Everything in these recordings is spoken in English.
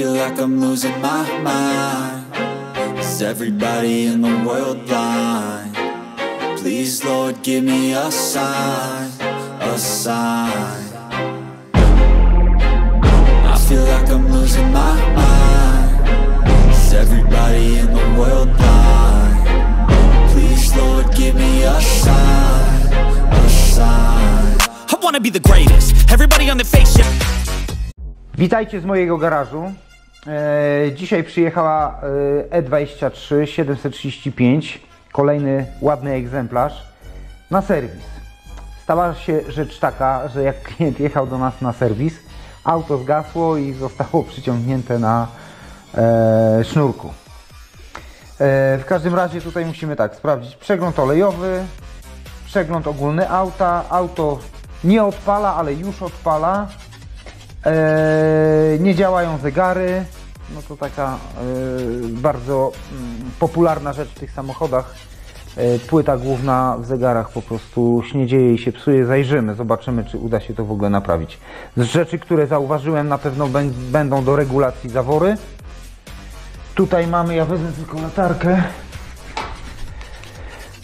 I feel like I'm losing my mind Is everybody in the world blind? Please Lord give me a sign, a sign I feel like I'm losing my mind Is everybody in the world blind? Please Lord give me a sign, a sign I wanna be the greatest. Everybody on the fake shit. Witajcie z mojego garażu. E, dzisiaj przyjechała e, E23 735, kolejny ładny egzemplarz na serwis. Stała się rzecz taka, że jak klient jechał do nas na serwis, auto zgasło i zostało przyciągnięte na e, sznurku. E, w każdym razie tutaj musimy tak sprawdzić przegląd olejowy, przegląd ogólny auta. Auto nie odpala, ale już odpala. Eee, nie działają zegary. No to taka e, bardzo mm, popularna rzecz w tych samochodach. E, płyta główna w zegarach po prostu śniedzieje i się psuje. Zajrzymy, zobaczymy, czy uda się to w ogóle naprawić. Z rzeczy, które zauważyłem, na pewno bę- będą do regulacji zawory. Tutaj mamy, ja wezmę tylko latarkę.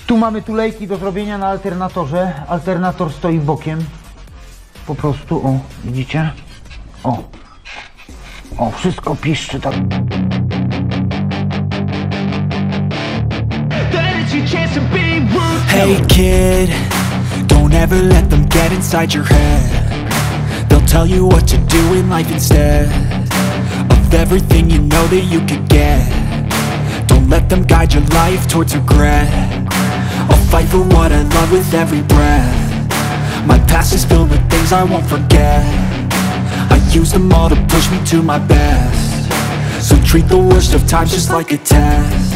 Tu mamy tulejki do zrobienia na alternatorze. Alternator stoi bokiem. Po prostu, o, widzicie? O. O, wszystko piszczy tak. Hey kid, don't ever let them get inside your head. They'll tell you what to do in life instead Of everything you know that you could get. Don't let them guide your life towards regret. I'll fight for what I love with every breath. My past is filled with things I won't forget I use them all to push me to my best. So treat the worst of times just like a test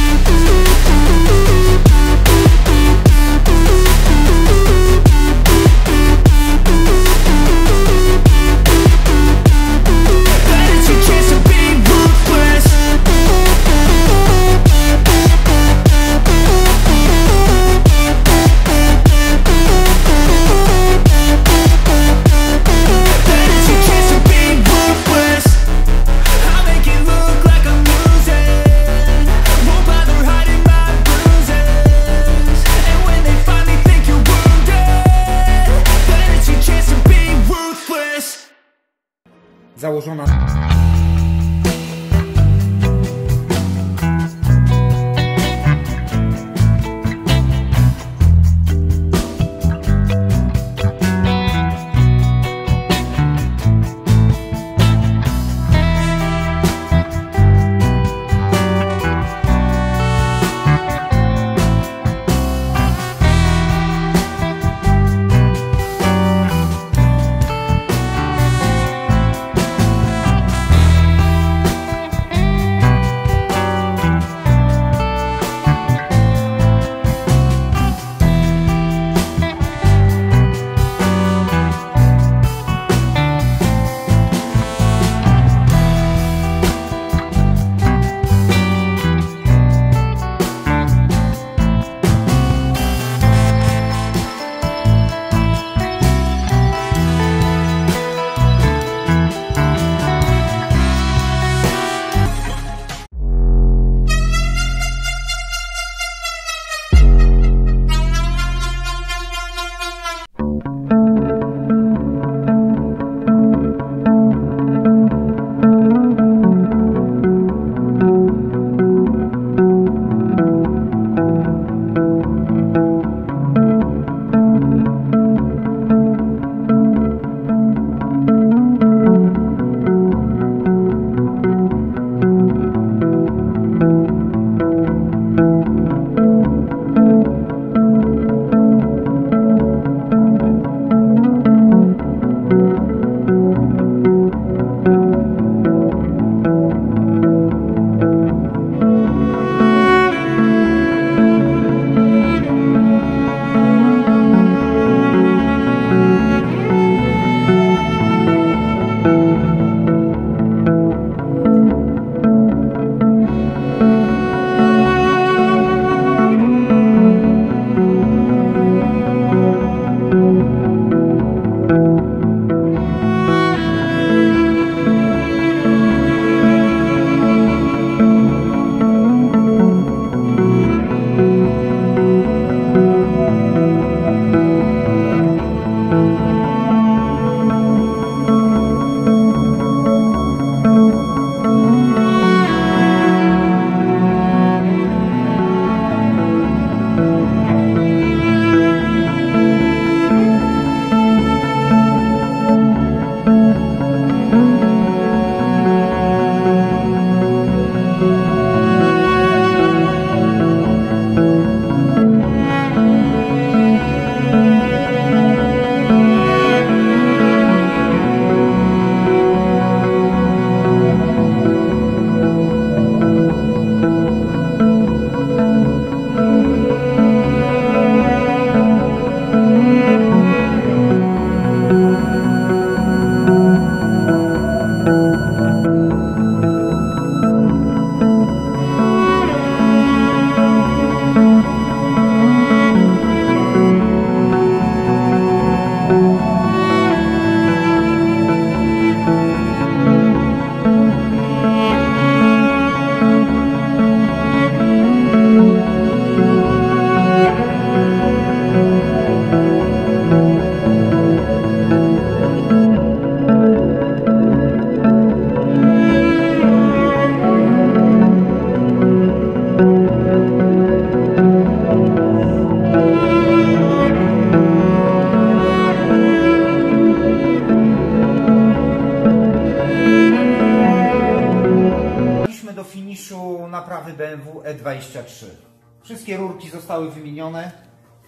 23. Wszystkie rurki zostały wymienione.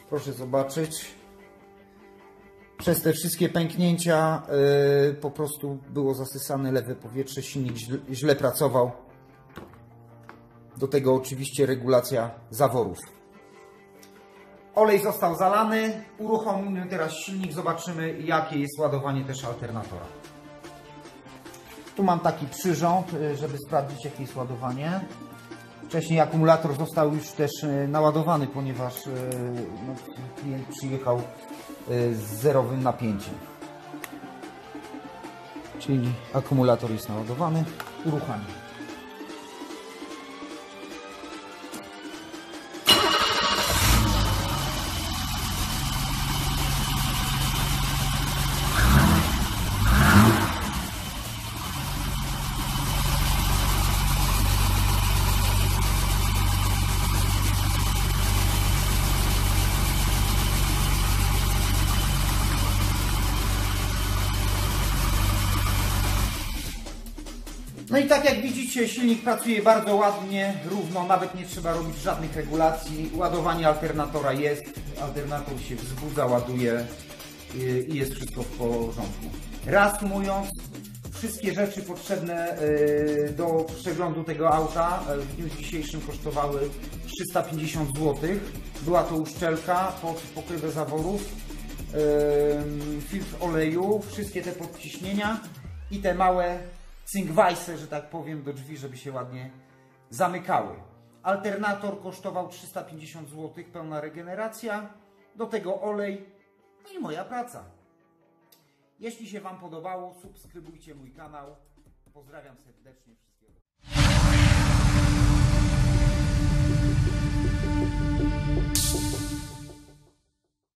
Proszę zobaczyć. Przez te wszystkie pęknięcia yy, po prostu było zasysane lewe powietrze, silnik źle, źle pracował. Do tego oczywiście regulacja zaworów. Olej został zalany, uruchomimy teraz silnik, zobaczymy jakie jest ładowanie też alternatora. Tu mam taki przyrząd, y, żeby sprawdzić jakie jest ładowanie. Wcześniej akumulator został już też y, naładowany, ponieważ y, no, klient przyjechał y, z zerowym napięciem. Czyli akumulator jest naładowany, uruchamiam. No i tak jak widzicie, silnik pracuje bardzo ładnie, równo, nawet nie trzeba robić żadnych regulacji. Ładowanie alternatora jest, alternator się wzbudza, ładuje y, i jest wszystko w porządku. Reasumując, wszystkie rzeczy potrzebne y, do przeglądu tego auta y, w dniu dzisiejszym kosztowały 350 zł. Była to uszczelka pod pokrywę zaworów, filtr oleju, wszystkie te podciśnienia i te małe cynkwajse, że tak powiem, do drzwi, żeby się ładnie zamykały. Alternator kosztował 350 zł, pełna regeneracja, do tego olej, no i moja praca. Jeśli się Wam podobało, subskrybujcie mój kanał. Pozdrawiam serdecznie wszystkiego.